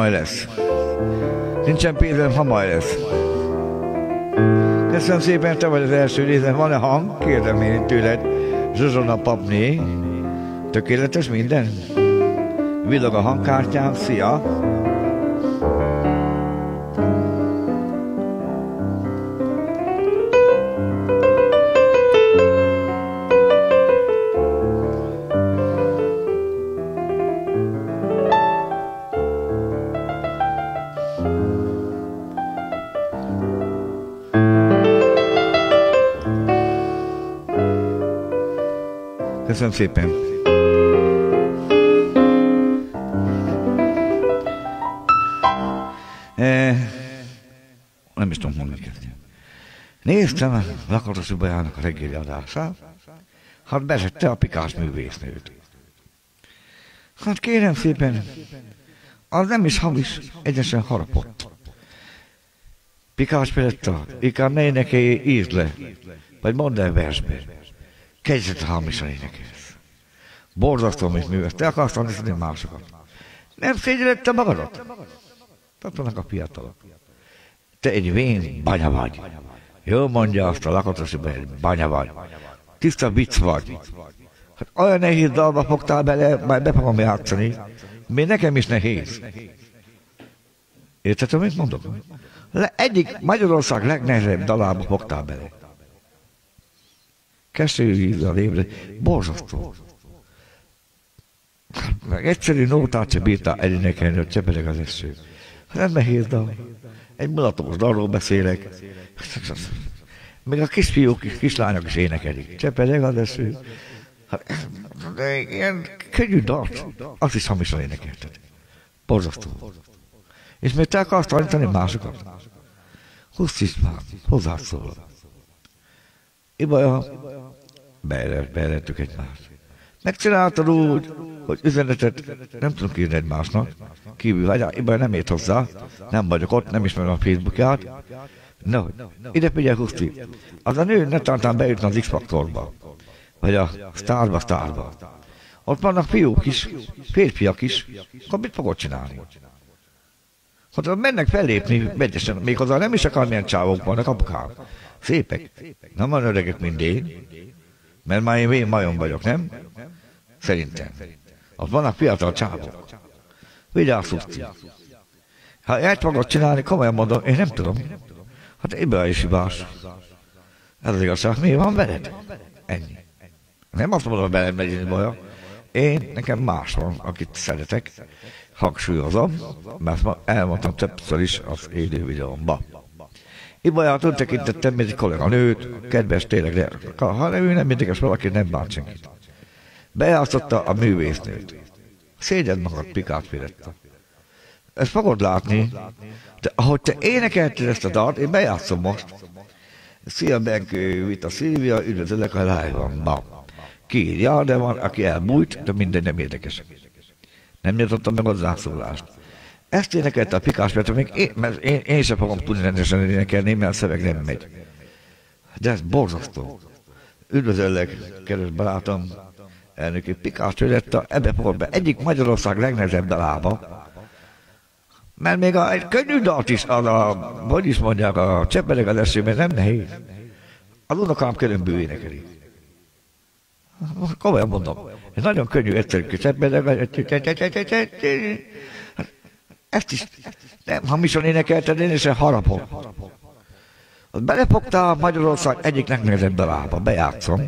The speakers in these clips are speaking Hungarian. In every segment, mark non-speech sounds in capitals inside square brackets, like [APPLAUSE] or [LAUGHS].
majd lesz. Nincsen pénzem, ha majd lesz. Köszönöm szépen, te vagy az első részen. Van-e hang? Kérdem én tőled. Zsuzsona papné. Tökéletes minden? Villog a hangkártyám. Szia! Köszönöm szépen. E, nem is tudom mondani kezdeni. Néztem a Lakatos Ubajának a reggeli adását, hát vezette a pikás művésznőt. Hát kérem szépen, az nem is hamis, egyesen harapott. Pikás Piletta, inkább ne énekelj, írd le, vagy mondd el versbe. Kezdett hamisan énekelsz. Borzasztó, amit művelsz. Te akarsz tanítani másokat. Nem szégyeled magadat? Tartanak a fiatalok. Te egy vén banya vagy. Jó mondja azt a lakatos hogy banya vagy. Tiszta vicc vagy. Hát olyan nehéz dalba fogtál bele, majd be fogom játszani. Még nekem is nehéz. Érted, amit mondok? Le, egyik Magyarország legnehezebb dalába fogtál bele. Keserű a lébre, borzasztó. Meg egyszerű nótát sem bírtál elénekelni, hogy csepeleg az eső. Nem nehéz dal. Egy mulatos dalról beszélek. Még a kisfiúk, kislányok is énekelik. Csepeleg az eső. Hát, de ilyen könnyű dalt, azt is hamisan énekelted. Borzasztó. És még te akarsz tanítani másokat? Húsz is már, hozzád szól. Ibaja, beelettük egymást. Megcsináltad úgy, hogy üzenetet nem tudunk írni egymásnak, kívül vagy, Ibaja nem ért hozzá, nem vagyok ott, nem ismerem a Facebookját. No, ide figyelj, Huszti, az a nő ne tartán bejutna az X-faktorba, vagy a Starba, Starba. Ott vannak fiúk is, férfiak is, akkor mit fogod csinálni? Hát mennek fellépni, vegyesen, méghozzá nem is akármilyen csávok vannak, apukám. Szépek. Nem van öregek, mint én. Mert már én majom vagyok, nem? Szerintem. Ott vannak fiatal csávok. Vigyázz. Ha egy fogod csinálni, komolyan mondom, én nem tudom. Hát ebbe is hibás. Ez az igazság. Mi van veled? Ennyi. Nem azt mondom, hogy veled megy baja. Én, nekem más van, akit szeretek. Hangsúlyozom, mert elmondtam többször is az élő videómban. Ibaját úgy tekintettem, mint egy kollega kedves tényleg, de ha ő nem mindig, valaki nem bánt senkit. Bejátszotta a művésznőt. Szégyed magad, Pikát Firetta. Ezt fogod látni, de ahogy te énekelted ezt a dalt, én bejátszom most. Szia Benkő, Vita Szilvia, üdvözöllek a live-ban. Ki ja, de van, aki elbújt, de minden nem érdekes. Nem nyitottam meg a zászólást. Ezt énekelte a Pikás mert még én, mert én, én sem fogom tudni rendesen énekelni, mert a szöveg nem megy. De ez borzasztó. Üdvözöllek, kedves barátom, elnöki Pikás Tőletta, ebbe fogom be. Egyik Magyarország legnehezebb dalába. Mert még a, egy könnyű dalt is, az a, hogy is mondják, a cseppeleg az esőben nem nehéz. Az unokám körömből énekeli. Komolyan mondom. Ez nagyon könnyű, egyszerű cseppeleg, ezt is nem hamisan énekelted, én is harapom. Belefogtál Magyarország egyik legnehezebb dalába, bejátszom.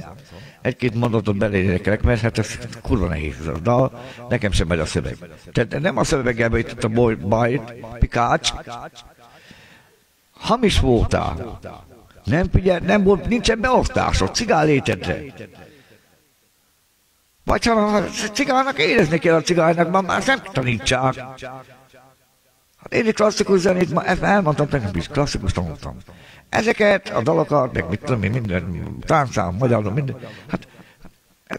Egy-két mondatot belénekelek, mert hát ez kurva nehéz ez a dal, nekem sem megy a szöveg. Tehát nem a szöveggelbe itt a boy, bajt, pikács. Hamis voltál. Nem figyel, nem volt, nincsen beosztásod, cigán létedre. Vagy ha a cigának érezni kell a cigánynak, már nem tanítsák. Hát én egy klasszikus zenét, ma elmondtam tegnap is, klasszikus tanultam. Ezeket a dalokat, meg mit tudom én, minden táncszám, magyar, minden, hát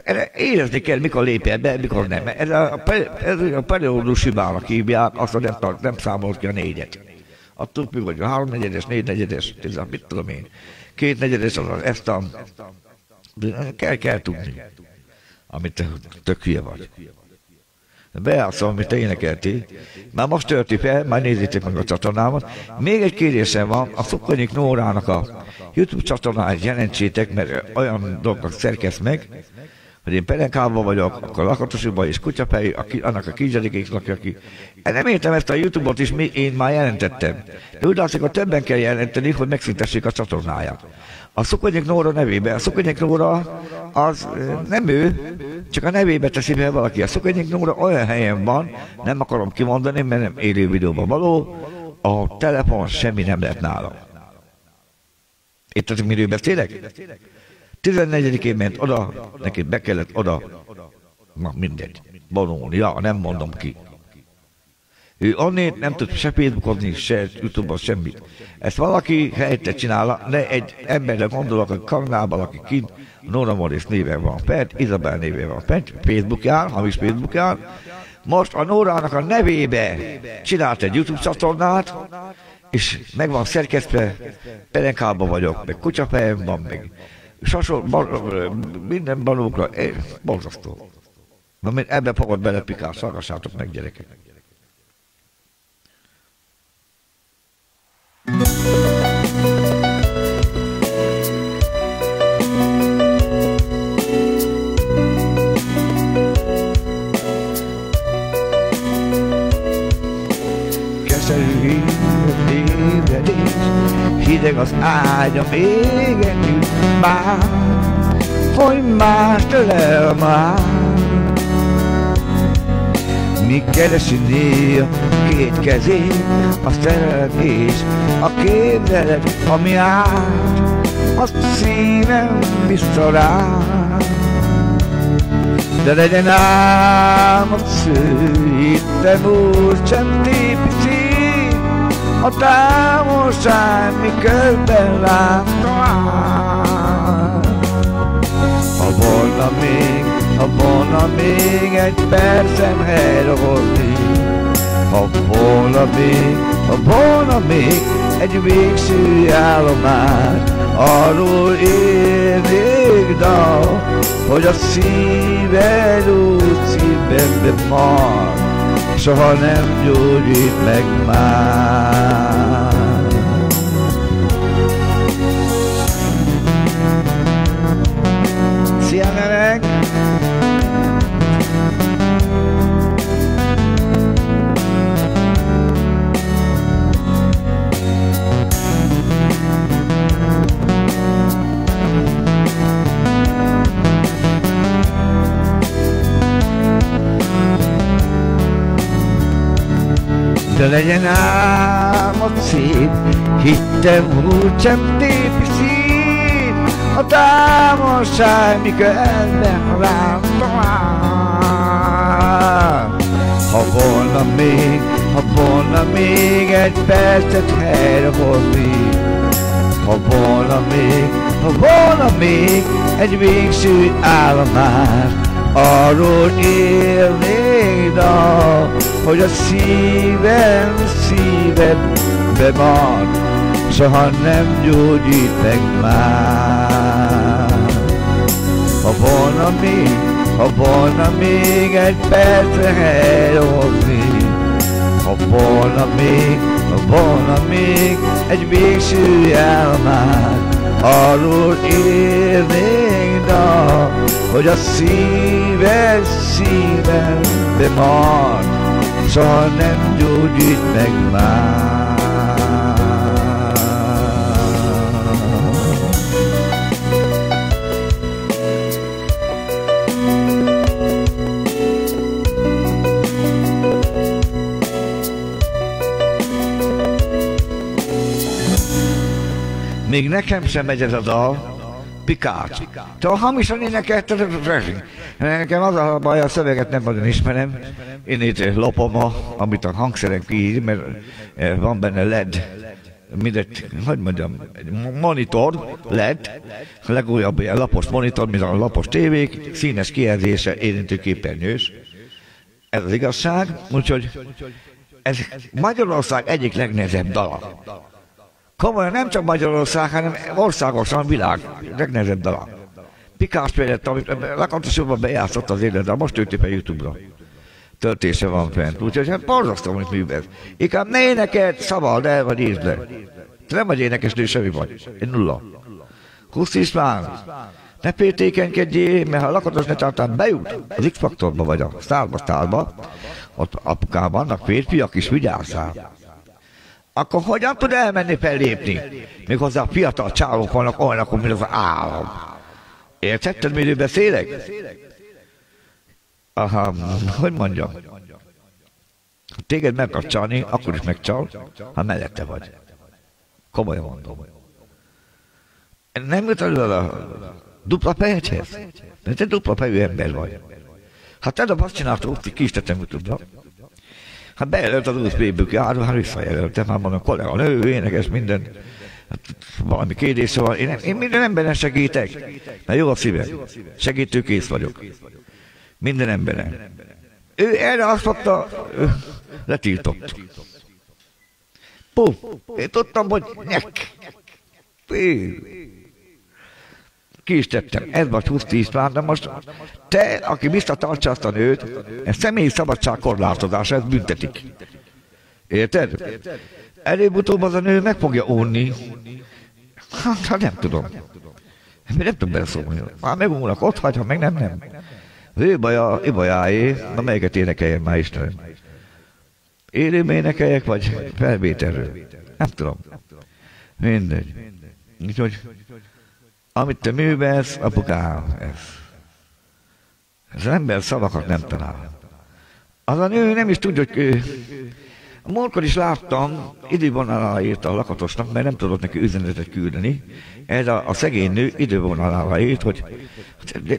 erre érezni kell, mikor lépjen be, mikor nem. Ez a, ez a periódus hibának hívják, azt nem, nem számolt ki a négyet. Attól függ, hogy a három negyedes, négy negyedes, tíz, mit tudom én. Két negyedes az ezt a... Kell, kell tudni, amit tök hülye vagy. Bejátszom, amit te énekelti. Már most tölti fel, majd nézzétek meg a csatornámat. Még egy kérésem van, a Szokonyik Nórának a YouTube csatornáját jelentsétek, mert olyan dolgokat szerkesz meg, hogy én Perenkában vagyok, akkor Lakatosúban és Kutyapely, aki, annak a kisgyerekék lakja ki. Én nem értem ezt a Youtube-ot is, mi, én már jelentettem. De úgy látszik, hogy többen kell jelenteni, hogy megszüntessék a csatornáját. A Szokonyek Nóra nevébe. A Szokonyek Nóra az nem ő, csak a nevébe teszi be valaki. A Szokonyek Nóra olyan helyen van, nem akarom kimondani, mert nem élő videóban való, a telefon semmi nem lehet nála. Értetek, miről beszélek? 14-én ment oda, neki be kellett oda, na mindegy, vonulni, ja, nem mondom ki. Ő annét nem tud se Facebookozni, se Youtube-on semmit. Ezt valaki helyette csinálna, ne egy emberre gondolok, a Kanadában, aki kint, Nora Morris néven van fent, Isabel néven van fent, Facebookján, hamis Facebookján. Most a Nórának a nevébe csinált egy YouTube csatornát, és meg van szerkesztve, Perenkában vagyok, meg kutyafejem van, meg sasol, minden balókra, borzasztó. Na, ebbe fogod bele pikás, hallgassátok meg gyerekek. Hideg az ágya, még együtt már, hogy más tőle már. Mi keresi néha két kezét, a szerelem és a képzelet, ami át, a szívem visszará. De legyen ám a sző, itt sem tépi a távolság miközben látom Ha volna még ha volna még egy percem elhozni Ha volna még, ha volna még egy végső állomás. Arról érnék dal, hogy a szíved úgy szívembe mar Soha nem gyógyít meg már De legyen álmod szép, hittem úgy sem tépi szív, a távolság miközben rám tovább. Ha volna még, ha volna még egy percet helyre hozni, ha volna még, ha volna még egy végső állomás, arról élnék dal, hogy a szívem szívedbe van, soha nem gyógyít meg már. Ha volna még, ha volna még egy percre elhozni, ha volna még, ha volna még egy végső álmát, arról érnék dal, hogy a szíved szívembe marad, soha nem gyógyít meg már. Még nekem sem megy ez a dal, Pikács. Te a hamisan énekelted, nekem az a baj, a szöveget nem nagyon ismerem. Én itt lopom, a, amit a hangszerek ír, mert eh, van benne LED, mindegy, hogy mondjam, monitor, LED, legújabb ilyen lapos monitor, mint a lapos tévék, színes kijelzése, érintő képernyős. Ez az igazság, úgyhogy ez Magyarország egyik legnehezebb dala. Komolyan nem csak Magyarország, hanem országosan világ legnehezebb dala. Pikás például, amit Lakatos bejátszott az életben, most ülti fel Youtube-ra. Töltése van fent. Úgyhogy hát borzasztó, amit művez. Inkább ne éneked, szabad el, vagy írd le. Te nem vagy énekesnő, semmi vagy. Egy nulla. Kusz István, ne féltékenykedjél, mert ha a lakatos ne tartán bejut az X-faktorba vagy a szálba, szálba, ott apukám vannak férfiak is, vigyázzál. Akkor hogyan tud elmenni fellépni? Méghozzá a fiatal csávok vannak olyanok, mint az állam. Értetted, miről beszélek? Aha, hogy mondjam? Ha téged meg akar csalni, akkor is megcsal, ha mellette vagy. Komolyan mondom. Nem jut el a dupla fejegyhez? Mert te dupla fejű ember vagy. Ha te azt csináltad, hogy ki is tettem YouTube-ra. Hát bejelölt az USB-ből, hát, hát visszajelöltem, hát mondom, kollega, nő, énekes, minden. Hát, valami kérdése van. Én, én minden emberen segítek, mert jó a szívem. Segítőkész vagyok. Minden emberen. Ő erre azt mondta, letiltott. Puf, én tudtam, hogy nyek. Ki is tettem, ez vagy 20 István, de most te, aki visszatartsa azt a nőt, ez személyi szabadság korlátozás, ez büntetik. Érted? Előbb-utóbb az a nő meg fogja ónni. Hát, hát nem tudom. Mi nem tudom beleszólni. Már megúlnak, ott hagy, ha meg nem, nem. Ő baja, ő bajáé, na melyiket énekeljen már Istenem. Élőm énekeljek, vagy felvételről? Nem tudom. Mindegy. Úgyhogy, amit te művelsz, apukám, ez. Az ember szavakat nem talál. Az a nő nem is tudja, hogy ő... Múltkor is láttam, idővonalára írta a lakatosnak, mert nem tudott neki üzenetet küldeni. Ez a, a szegény nő idővonalára írt, hogy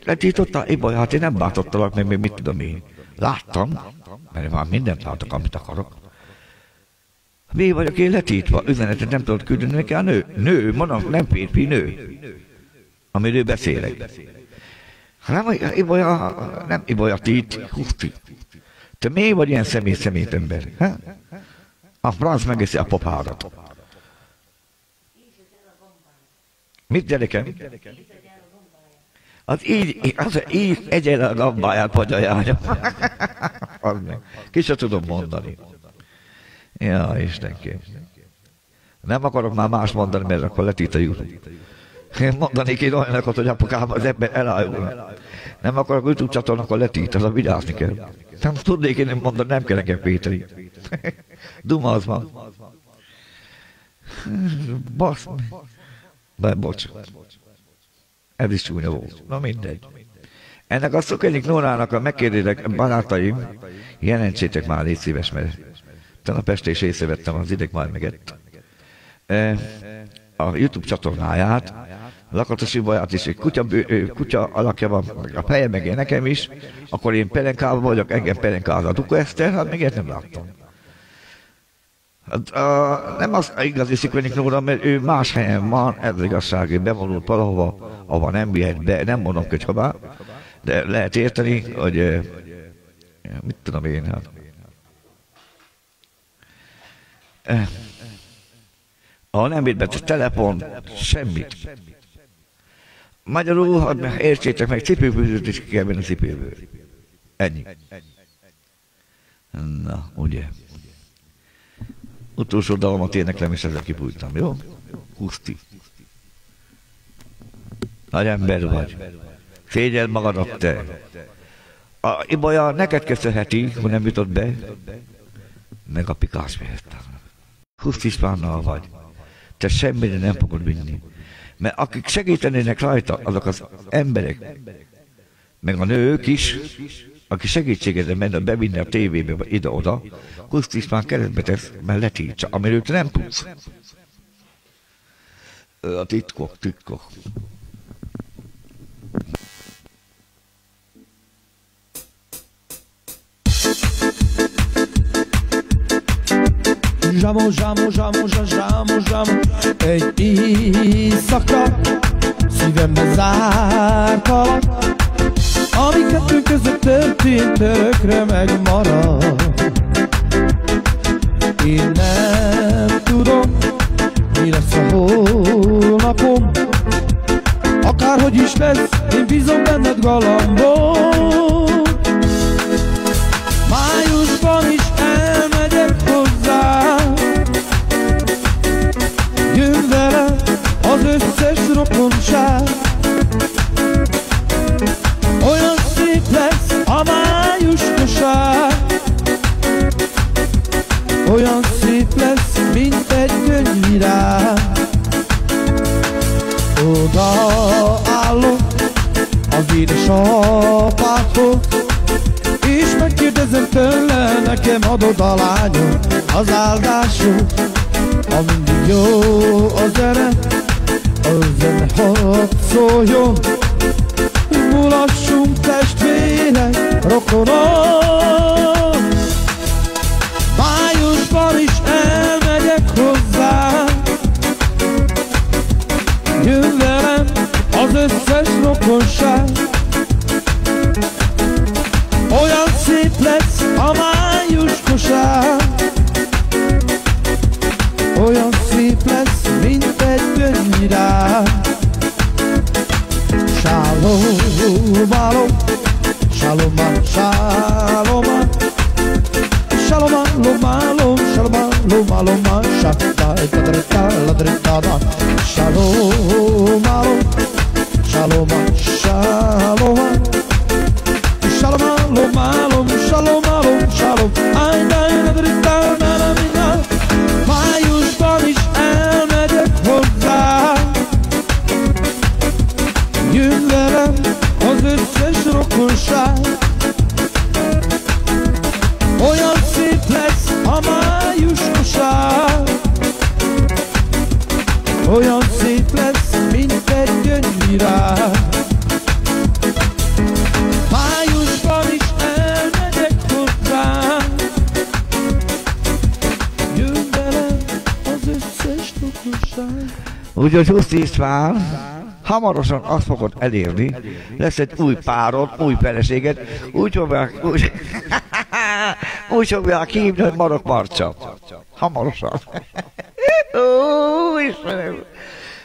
letította, én baj, hát én nem bátottalak meg, még mit tudom én. Láttam, mert már mindent látok, amit akarok. Mi vagyok én letítva, üzenetet nem tudod küldeni neki a nő. Nő, mondom, nem férfi, nő. Amiről beszélek. Nem, Ibolya, nem Ibolya tít, húzti. Te mi vagy ilyen személy szemét ember? Ha? A franc megeszi a popárat. Mit gyerekem? Az így, az így egyel a gambáját vagy a. Ki se tudom mondani. Ja, Istenkém. Nem akarok már más mondani, mert akkor letít a YouTube. Én mondanék én olyanokat, hogy apukám az ember elájulna. Nem akarok YouTube csatornakon letít, az a vigyázni kell. Nem tudnék én mondani, nem kell nekem Péteri. Duma az van. Basz. Be, bocs. Ez is csúnya volt. Na mindegy. Ennek a Szokenyik Nórának a megkérdezek, barátaim, jelentsétek már, légy szíves, mert tegnap este is észrevettem, az ideg már megett. E, a YouTube csatornáját, Lakatosi baját is, egy kutya, kutya alakja van, a feje meg nekem is, akkor én pelenkában vagyok, engem pelenkáz a Duka Eszter, hát még ezt nem láttam. Hát, a, nem az igazi Szikvenik Nóra, mert ő más helyen van, ez igazság, hogy bevonult valahova, ahova nem vihet be, nem mondom köcshabá, de lehet érteni, hogy mit tudom én, hát. Ha nem vitt be telefon, semmit. Magyarul, ha értsétek meg, cipőbűzőt is kell venni a cipőből. Ennyi. Na, ugye. Utolsó dalmat éneklem, és ezzel kipújtam, jó? Kuszti. Nagy ember vagy. Szégyeld magadat te. A Ibolya neked köszönheti, hogy nem jutott be, meg a pikás miért. Huszt Istvánnal vagy. Te semmire nem fogod vinni. Mert akik segítenének rajta, azok az emberek, meg a nők is, aki segítségedre menne bevinni a tévébe ide-oda, Kuszt István keresztbe tesz, mert letítsa, amiről te nem tudsz. A titkok, titkok. Zsámo, zsámo, zsámo, zsámo, zsámo Egy éjszaka Szívembe zártalak ami kettő között történt, örökre megmarad. Én nem tudom, mi lesz a holnapom. Akárhogy is lesz, én bízom benned galambom Májusban is elmegyek hozzá. Jön vele az összes rokon. Könyvvirág Oda állok az édesapáthoz És megkérdezem tőle, nekem adod a lányom az áldásot Ha mindig jó a zene, a zene hadd szóljon. Mulassunk testvérek, rokonok rokonság Olyan szép lesz a május kosár Olyan szép lesz, mint egy gyöngyvirág. Májusban is elmegyek hozzá Jön velem az összes rokonság Úgyhogy Husz István hamarosan azt fogod elérni, lesz egy új párod, új feleséged, úgy fogják, úgy, [LAUGHS] úgy fogják hívni, hogy Marok Marcsa. Hamarosan. [LAUGHS] Ó, Istenem.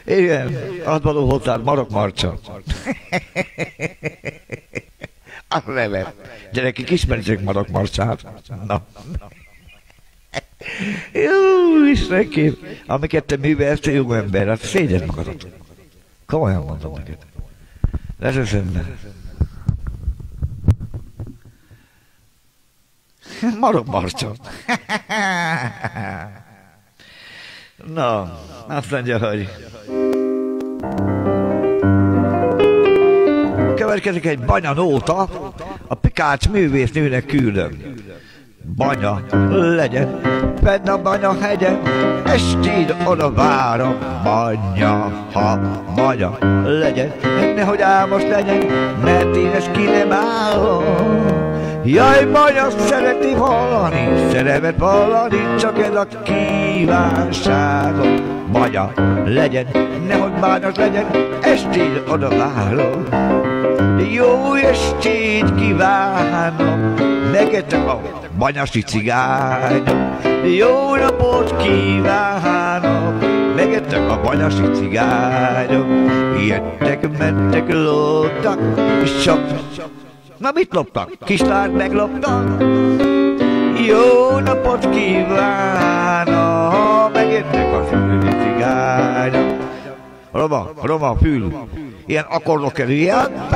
Igen, azt való hozzád, Marok Marcsa. [LAUGHS] A neve. Gyerekek, ismeritek Marok Marcsát? Na. Jó, Istenkém, amiket te művelsz, te jó ember, hát szégyed magadat. Komolyan mondom neked. Be. [LAUGHS] Marok marcsa. [LAUGHS] Na, azt mondja, hogy... Következik egy banyanóta, a Pikács művésznőnek küldöm. Banya legyen, fenn a banya hegyen, estén oda várom, banya, ha banya legyen, nehogy álmos legyen, mert én ezt ki nem állom. Jaj, banya szereti hallani, szeretet vallani, csak ez a kívánságom. Banya legyen, nehogy bányos legyen, estén oda várom. Jó estét kívánok, neked a banyasi cigányok. Jó napot kívánok, neked a banyasi cigányok. Jöttek, mentek, loptak, és csak... Na mit loptak? Kislányt megloptak? Jó napot kívánok, megjöttek a füldi cigányok. Roma, Roma, fül ilyen akkordok kerül, ilyen...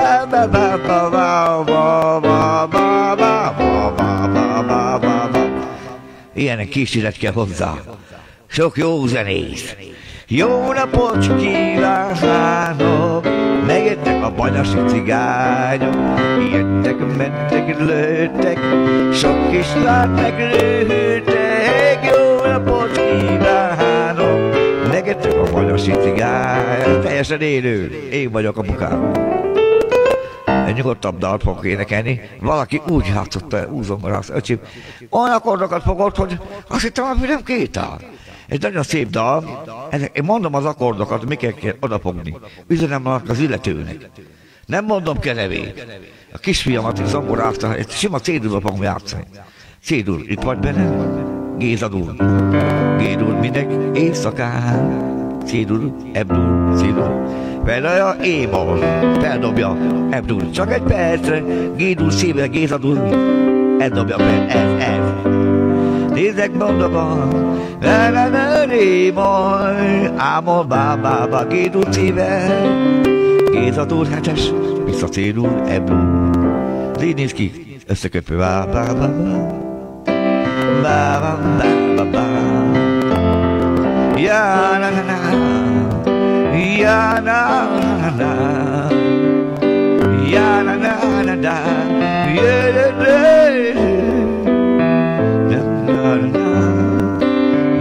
Ilyen kísérlet kell hozzá. Sok jó zenész. Jó napot kívánok, megjöttek a banyasi cigányok, jöttek, mentek, lőttek, sok kislány meglőttek. Megettek a banyasi cigány, teljesen élő. Én vagyok a bukám. Egy nyugodtabb dalt fogok énekelni. Valaki úgy játszotta, úzomra az öcsim. Olyan akkordokat fogott, hogy azt hittem, hogy nem két áll. Egy nagyon szép dal. Ezek, én mondom az akkordokat, miket kell odafogni. Üzenem az illetőnek. Nem mondom kenevét. A kisfiamat is zongorázta, egy sima cédulra fogom játszani. Cédul, itt vagy benne? Géza dur. Cédul minek éjszakán. Cédul, ebdul, cédul. Felajja, émol, feldobja, ebdul. Csak egy percre, gédul, szívre, gézadul. Eldobja fel, ez, ez. Nézzek mondaba, Leleveli baj, Ámol bábába, gédul szíve, Gézadul hetes, visszacélul ebből. Ez így néz ki, összeköpő bábába, bábába, bábába bá. Bá, bá, bá, bá, bá. Ja, na, na, na. Ja, na, na, na. Ja, na, na, na, na. Ja, na, na, na. Na, na, na.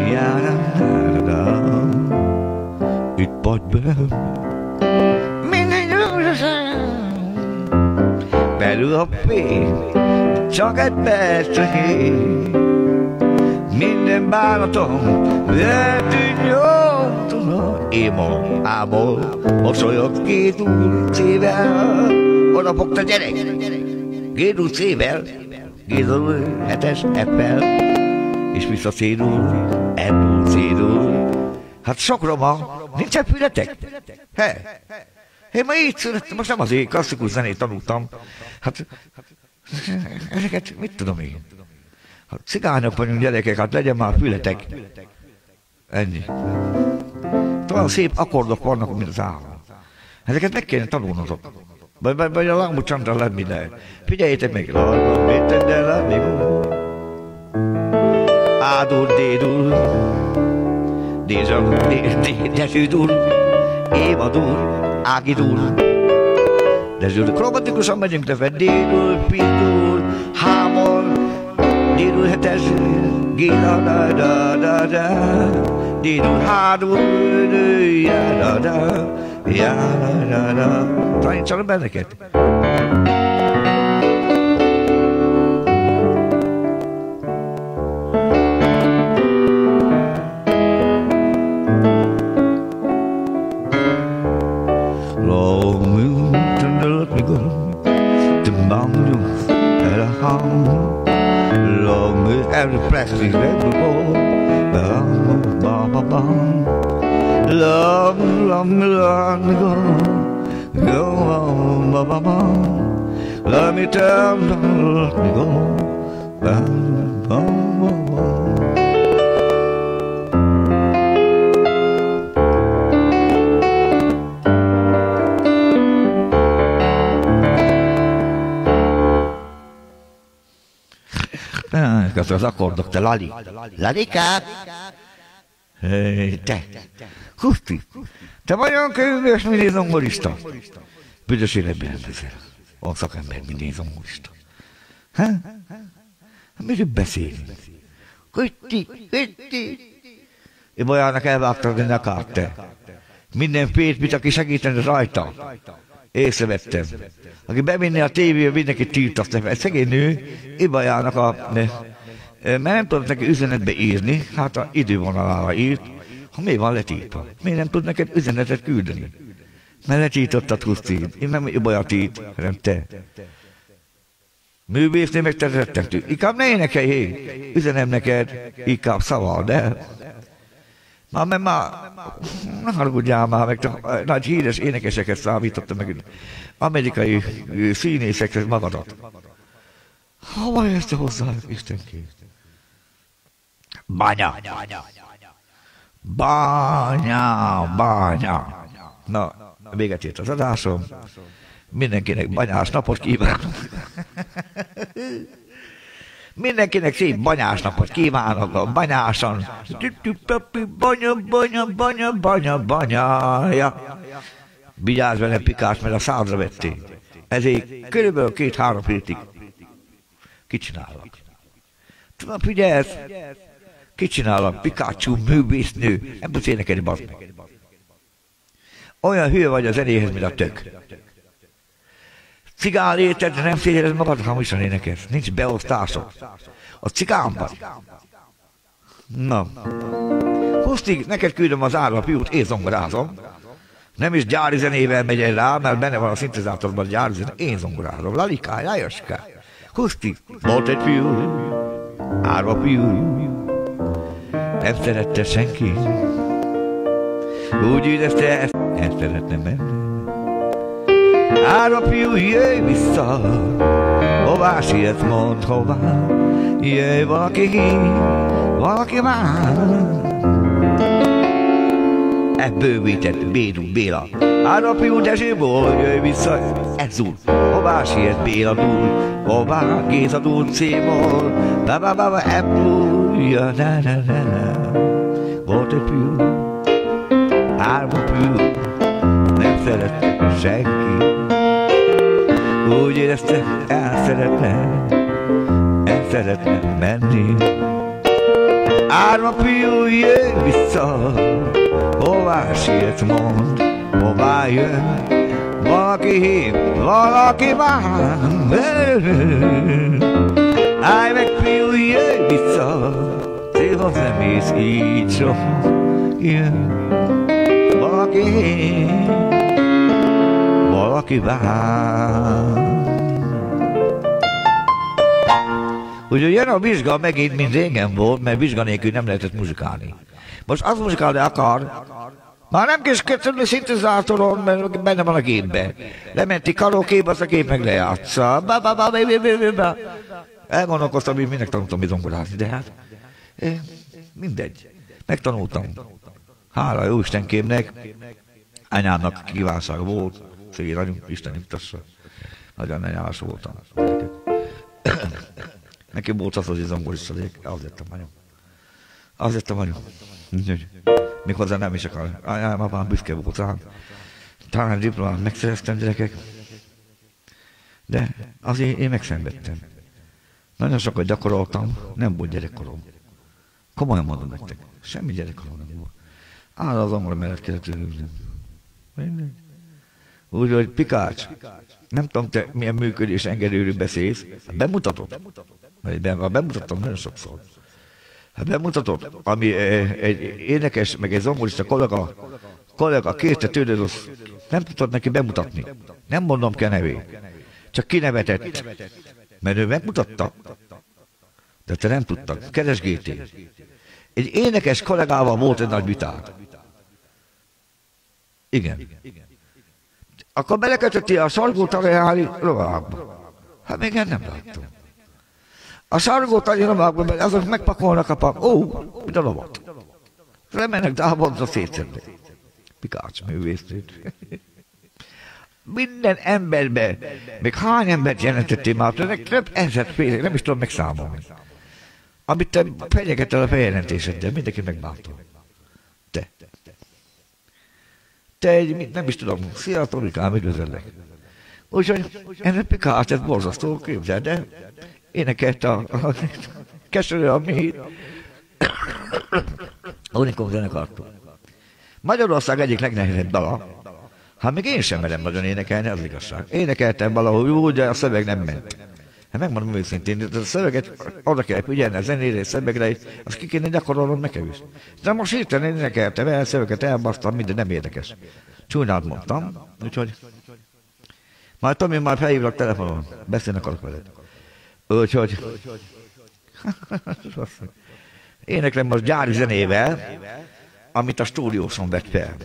Ja, na, na, na, na. Itt vagy bennem. Minden Belül a fény, csak egy percnyi Minden bánatom nyomtól Émol, ámol, mosolyog két úrcével Oda fogta gyerek, két úrcével Gézol hetes eppel És vissza cédul, ebből cédul Hát sok roma, nincsen fületek? He? Én ma így születtem, most nem azért klasszikus zenét tanultam. Hát, ezeket mit tudom én? Ha cigányok vagyunk gyerekek, hát legyen már fületek. Ennyi. Talán szép akkordok vannak, mint az állam. Ezeket meg kéne tanulnotok. Vagy, vagy, vagy a lámú csandra lenni minden. Figyeljétek meg. Ádur, dédur. Dézsam, desüdur. Évadur. Ágidur. Desüdur. Kromatikusan megyünk lefe. Dédur, pidur, hámol. hətesül, gila da da da da, didum hardwood, da da, da da da. Try and tell them better, kid. Akkordok, te Lali. Lalikát! Hey, te! Kuszti! Te vagy olyan könyves, mint egy zongorista? Büdös életben nem beszél. A szakember, mint egy zongorista. Ha? Miről beszélni? Kuszti! Kuszti! Én olyannak elvágtad a nekát, te. Minden férfit, aki segítene rajta. Észrevettem. Aki bevinni a tévébe, mindenki tiltasz nekem. Egy szegény nő, Ibajának a... Ne, mert nem tudott neki üzenetbe írni, hát a idővonalára írt, ha mi van letiltva. Miért nem tud neked üzenetet küldeni? Mert letiltottad Husztin. Én nem Ibajat írt, hanem te. Művésznő meg te rettentő. Inkább ne énekelj, hé. Üzenem neked, inkább szaval, de... Már, mert már, ne haragudjál már, meg csak nagy híres énekeseket számítottam meg, amerikai ö, színészekre magadat. Hova ezt hozzá, Istenkét? Bánya. Bánya, bánya. Na, véget ért az adásom. Mindenkinek banyás napot kívánok. Mindenkinek szép banyás napot kívánok a banyáson. Banya, banya, banya, banya, banya. Vigyázz vele, pikás, mert a szádra vették. Ezért körülbelül két-három hétig kicsinálok. Tudom, figyelsz? Kicsinálom, Pikachu művésznő. Nem tudsz énekelni, bazd meg. Olyan hülye vagy a zenéhez, mint a tök. Cigán érted, nem szégyeled magad, ha hamisan énekelsz. Nincs beosztásod. A cigánban. Na. Husztig, neked küldöm az árva fiút, én zongorázom. Nem is gyári zenével megy el rá, mert benne van a szintezátorban a gyári zene. Én zongorázom. Laliká, Lajoská. Husztig, volt egy fiú, árva fiú. Nem szerette senki. Úgy érezte ezt, nem szeretne menni. Árva fiú, jöjj vissza, hová sietsz, mondd hová, jöjj valaki hív, valaki már. E bővített Bédú Béla. Árapjú Dezsőból jöjj vissza, ez úr. Hová siet Béla dúl, hová Géza dúl cémol. Ba ba ba ba ebből, ja na na na na. Egy pű, hárma pű, nem szerette senki. Úgy érezte, el szeretne, el szeretne menni. Árma fiú, jöjj vissza, hová siet mond, hová jön, valaki hív, valaki vár. Állj meg fiú, jöjj vissza, célhoz nem ész így soha. Jön, valaki valaki vár. Úgyhogy jön a vizsga megint, mint régen volt, mert vizsga nélkül nem lehetett muzsikálni. Most az muzsikálni akar, már nem kis köszönni szintizátoron, mert benne van a gépbe. Lementi karókébe, az a gép meg lejátsza. Elgondolkoztam, hogy minek tanultam bizongorázni, de hát mindegy. Megtanultam. Hála jó Istenképnek, anyámnak kívánság volt, szegény anyu, Isten nyugtassa. Nagyon nenyás voltam. Neki volt az, hogy zongorista legyek, az lettem anyu. Az lettem anyu. Úgyhogy még hozzá nem is akar. Anyám, apám büszke volt rám. Talán diplomát megszereztem gyerekek. De azért én megszenvedtem. Nagyon sokat gyakoroltam, nem volt gyerekkorom. Komolyan mondom nektek, semmi gyerekkorom nem volt. Áll az angol mellett kellett ülni. Mindegy. Úgyhogy Pikács, nem tudom, te milyen működés engedőről beszélsz. Bemutatod? Vagy be, bemutattam nagyon sokszor. Hát bemutatod, ami eh, egy énekes, meg egy zongorista kollega, kollega kérte tőled, nem tudtad neki bemutatni. Nem mondom ki a nevét. Csak kinevetett. Mert ő megmutatta. De te nem tudtad. Keresgéltél. Egy énekes kollégával volt egy nagy vitát. Igen. Akkor belekötöttél a sargótareáli lovába. Hát még én nem láttam. A sargótali lovákban bele, azok megpakolnak a pak. Ó, mint a lovat. Lemennek dábadra szétszednek. Pikács művésznőt. Minden emberbe, még hány embert jelentettél már, több ezer fél, nem is tudom megszámolni. Amit te fenyegettel a feljelentéseddel, mindenki megbánta. Te. Te egy, nem is tudom, szia Tomikám, üdvözöllek. Úgyhogy ennek Pikács, ez borzasztó, képzeld, de énekelt a, a keserő a mi Unikum zenekartól. Magyarország egyik legnehezebb dala. Hát még én sem merem nagyon énekelni, az igazság. Énekeltem valahogy úgy, de a szöveg nem ment. Hát megmondom őszintén, a szöveget oda kell figyelni, a zenére, a szövegre, azt ki kéne gyakorolnom nekem is. De most hirtelen énekeltem el, szöveget elbasztam, minden nem érdekes. Csúnyát mondtam, úgyhogy majd Tomi már felhívlak telefonon, beszélni akarok veled. Úgyhogy [LAUGHS] éneklem most gyári zenével, amit a stúdióson vett fel.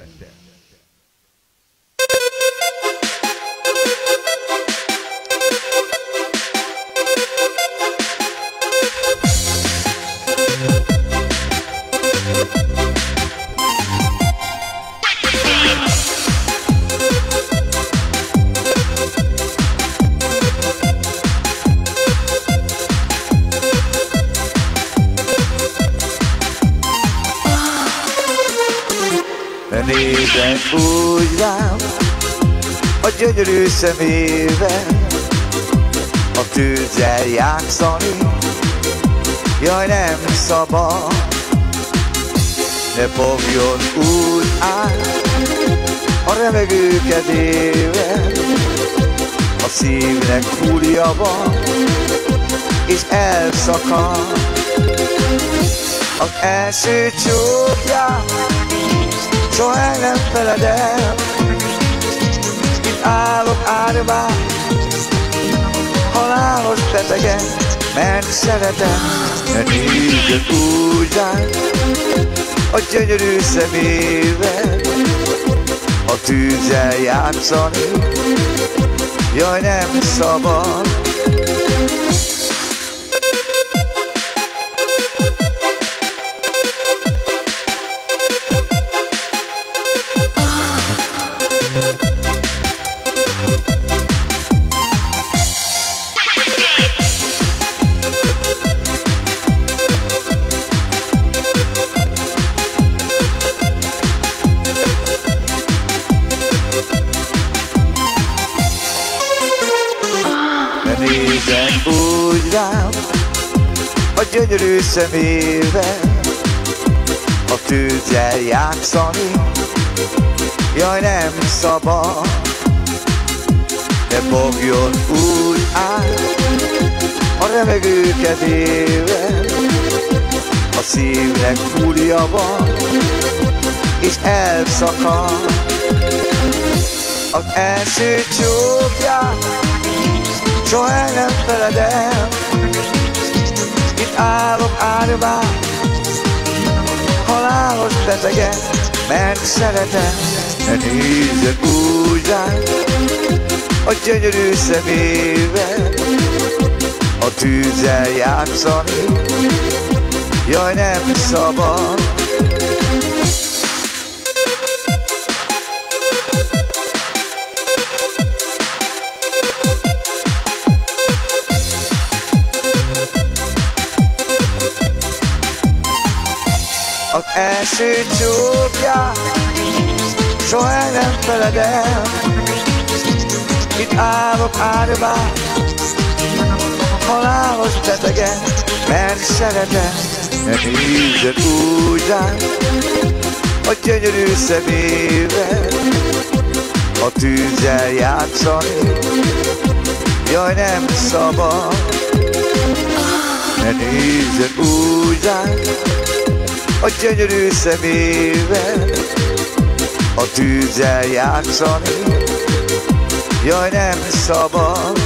Úgy rám a gyönyörű szemével a tűzzel játszani, jaj nem szabad, ne fogjon úgy át a remegő kedével, a szívnek fúria van, és elszakad. Az első csókját, soha el nem feled el. Itt állok árván Halálos betegen Mert szeretem. Mert így úgy ránk A gyönyörű szemével. A tűzzel játszani Jaj nem szabad gyönyörű szemével, a tűzzel játszani, jaj nem szabad, de fogjon úgy át, a remegő kedével, a szívnek fúria van, és elszakad. Az első csókját soha nem feled el, itt állok árván, halálos betegen, mert szeretem, ne nézzek úgy rám, a gyönyörű szemével, a tűzzel játszani, jaj nem szabad. Első csókja. Soha nem feled el, itt állok árván, halálos betegen, mert szeretem, mert nézed úgy rám, a gyönyörű szemével, a tűzzel játszani, jaj nem szabad, mert nézed úgy rám, a gyönyörű szemével, a tűzzel játszani, jaj nem szabad.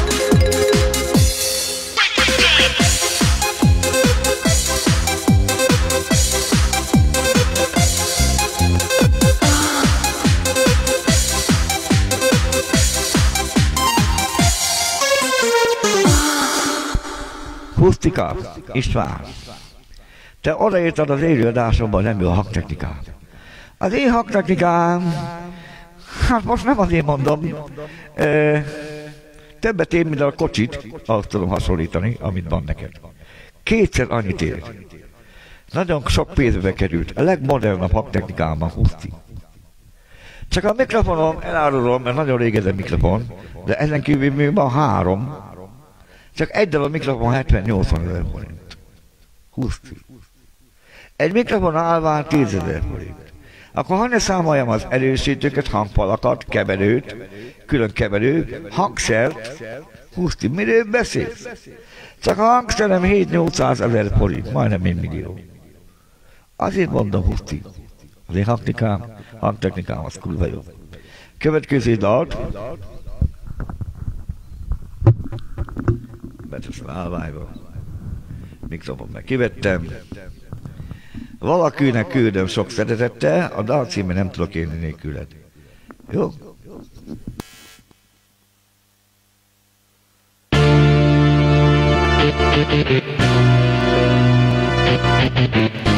Pusztika, István, te odaírtad az élőadásomban nem jó a hangtechnikám. Az én hangtechnikám, hát most nem azért mondom, ö, többet ér, mint a kocsit, azt tudom hasonlítani, amit van neked. Kétszer annyit ér. Nagyon sok pénzbe került. A legmodernebb hangtechnikám a Huszti. Csak a mikrofonom elárulom, mert nagyon régen a mikrofon, de ezen kívül még van három. Csak egy darab mikrofon 70-80 ezer forint. Huszti. Egy mikrofon állván 10 ezer forint. Akkor ha ne számoljam az erősítőket, hangfalakat, keverőt, külön keverő, hangszert, Huszti, miről beszélsz? Csak a hangszerem 7-800 ezer forint, majdnem 1 millió. Azért mondom, Huszti, az én hangtechnikám, hangtechnikám az kurva jó. Következő dalt. Beteszem állványba. Mikrofon meg kivettem. Valakinek küldöm sok szeretettel, a dal címe nem tudok élni nélküled. Jó? Átéltem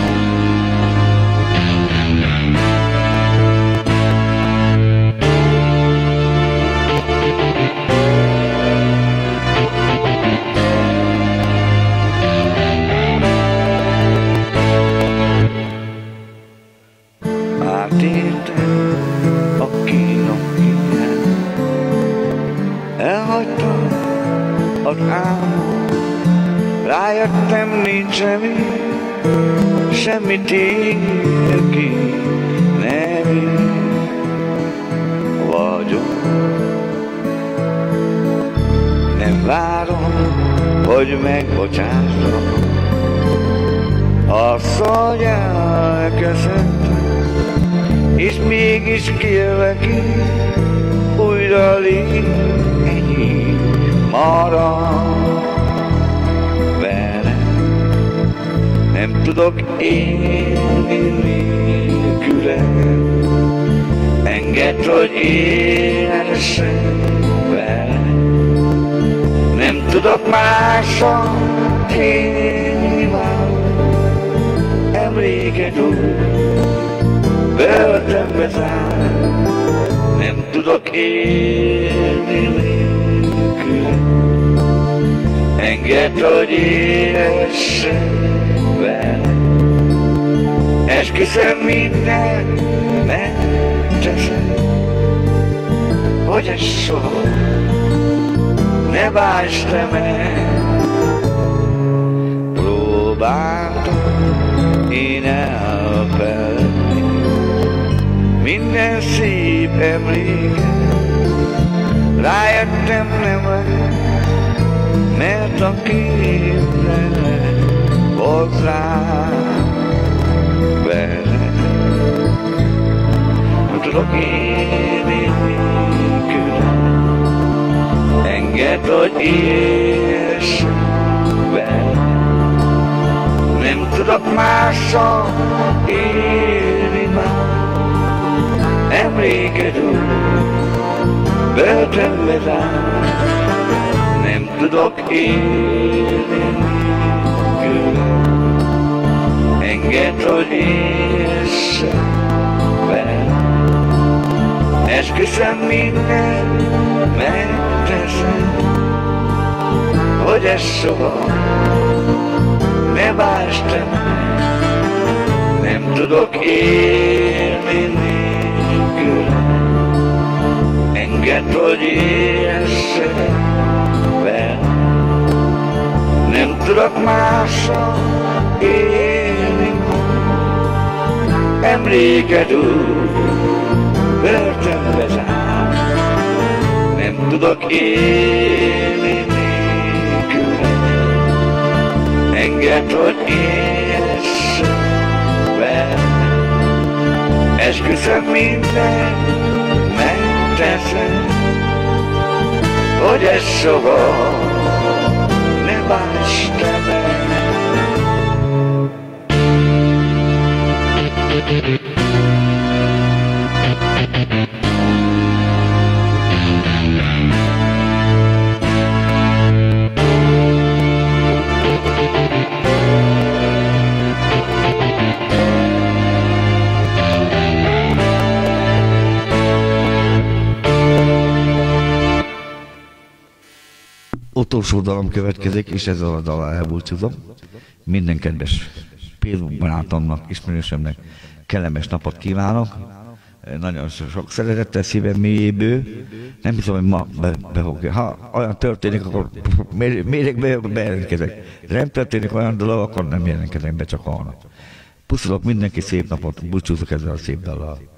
máson élni már, emléked úgy, börtönbe zár, nem tudok élni nélkül. Engedd, hogy élhessen vele. Esküszöm minden megteszem, hogy ez soha ne válts te meg, bántam én elfeledni. Minden szép emléket rájöttem nem mert a képre volt rá vele. Tudok élni nélkül, engedd, hogy élsz vele. Nem tudok mással élni már, emléked úr, börtönbe zár. Nem tudok élni nélkül, engedd, hogy élsz vele. Esküszöm minden megteszem, hogy ez soha ne te Nem tudok élni nélkül, engedd, hogy élsz vele. Nem tudok mással élni, emléked úr, börtönbe zár. Nem tudok élni hogy élsz velem. Esküszöm minden, megteszem, hogy ez soha ne bánts te meg. Utolsó dalom következik, és ezzel a dal elbúcsúzom. Minden kedves Péru barátomnak, ismerősömnek kellemes napot kívánok. Nagyon sok szeretettel szívem mélyéből. Nem hiszem, hogy ma be, be. Ha olyan történik, akkor mérjék be, bejelentkezek. De nem történik olyan dolog, akkor nem jelentkezek be, csak holnap. Puszolok mindenki szép napot, búcsúzok ezzel a szép dallal.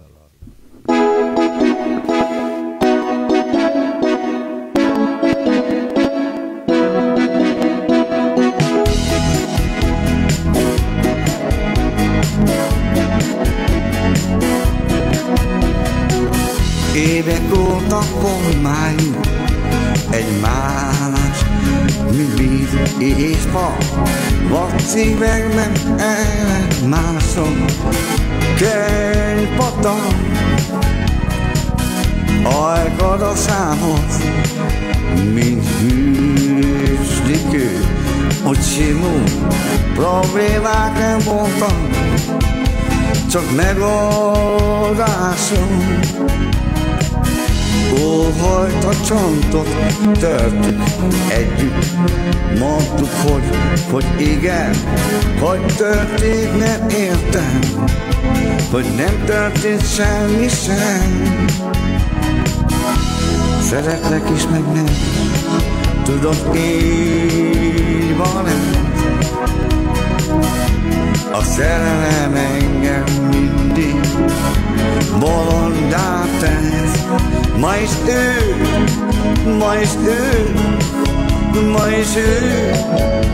Évek óta kormányunk mi víz és fa, vad szívekben elmászom, könyvpatam, ajkad a számhoz, mint hűslikő, hogy simul, problémák nem voltam, csak megoldásom. Óhajt a csontot, törtük együtt, mondtuk, hogy, hogy igen, hogy történt, nem értem, hogy nem történt semmi sem. Szeretlek is, meg nem, tudod, így van ez. A szerelem engem mindig bolondá tesz. Ma is ő, ma is ő, ma is ő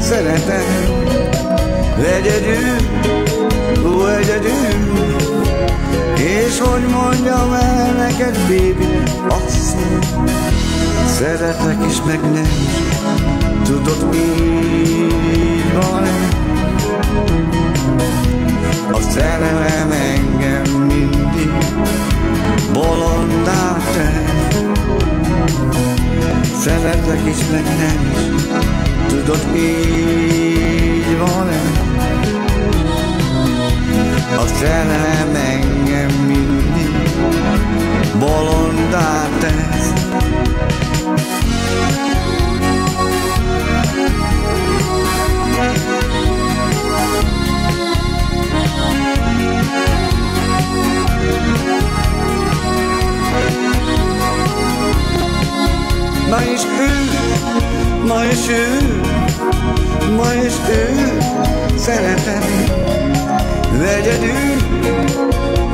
szeretem. Egyedül, egyedül, és hogy mondjam el neked, baby, azt szeretlek is, meg nem, tudod, így van -e? A szerelem engem mindig bolondá tesz Szeretlek is, meg nem is Tudod, így van-e? A szerelem engem mindig bolondá tesz Ma is ő, ma is ő, ma is ő. Szeretem Vegyedül,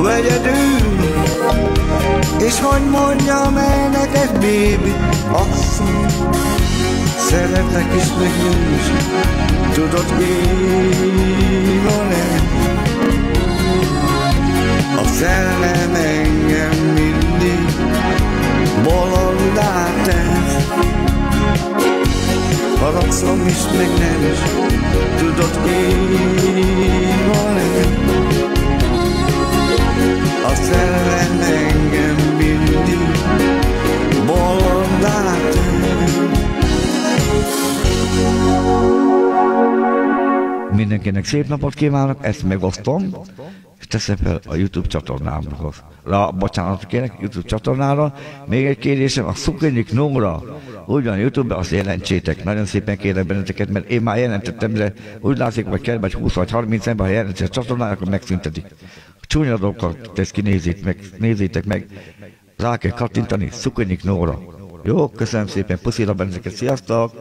vegyedül És hogy mondjam el neked, baby, asszony Szeretek is, meg nincs Tudod, mi van-e? A szellem engem mindig bolondá tesz Haragszom is, meg nem is Tudod, mi van-e? A szellem engem mindig bolondá Mindenkinek szép napot kívánok, ezt megosztom, teszem fel a YouTube csatornámhoz. Ra, bocsánat kérek, YouTube csatornára. Még egy kérdésem, a Szukenyik Nóra, úgy van YouTube, azt jelentsétek. Nagyon szépen kérek benneteket, mert én már jelentettem, de úgy látszik, hogy kell, vagy 20 vagy 30 ember, ha jelentse a csatornára, akkor megszüntetik. Csúnya dolgokat tesz ki, nézzétek meg, nézzétek meg. Rá kell kattintani, Szukenyik Nóra. Jó, köszönöm szépen, puszilra benneteket, sziasztok!